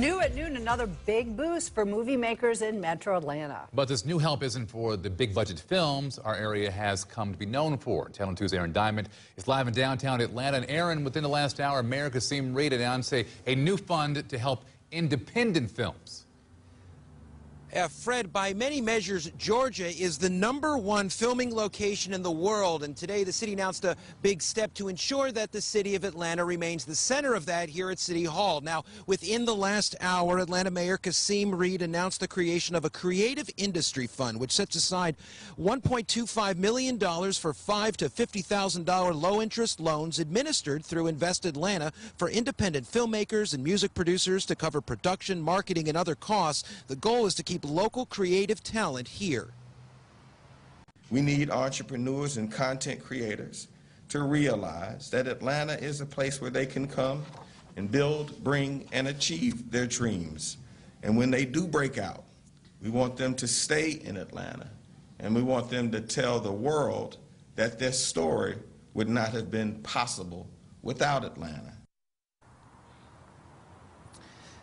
New at noon, another big boost for movie makers in metro Atlanta. But this new help isn't for the big budget films our area has come to be known for. Channel 2's Aaron Diamond is live in downtown Atlanta. And Aaron, within the last hour, Mayor Kasim Reed announced a, a new fund to help independent films. Uh, Fred, by many measures, Georgia is the number one filming location in the world, and today the city announced a big step to ensure that the city of Atlanta remains the center of that here at City Hall. Now, within the last hour, Atlanta Mayor Kasim Reed announced the creation of a creative industry fund, which sets aside $1.25 million for five to $50,000 low-interest loans administered through Invest Atlanta for independent filmmakers and music producers to cover production, marketing, and other costs. The goal is to keep keep local creative talent here. We need entrepreneurs and content creators to realize that Atlanta is a place where they can come and build, bring, and achieve their dreams. And when they do break out, we want them to stay in Atlanta, and we want them to tell the world that their story would not have been possible without Atlanta.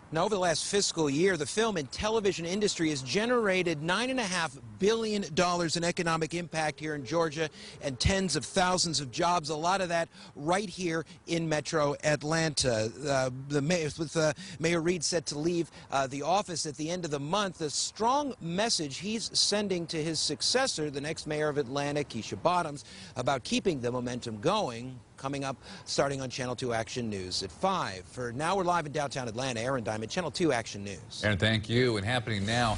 Now, over the last fiscal year, the film and television industry has generated $9.5 billion in economic impact here in Georgia and tens of thousands of jobs, a lot of that right here in metro Atlanta. Uh, the mayor, with uh, Mayor Reed set to leave uh, the office at the end of the month, a strong message he's sending to his successor, the next mayor of Atlanta, Keisha Bottoms, about keeping the momentum going coming up starting on Channel 2 Action News at 5. For now, we're live in downtown Atlanta. Aaron Diamond, Channel 2 Action News. Aaron, thank you. And happening now.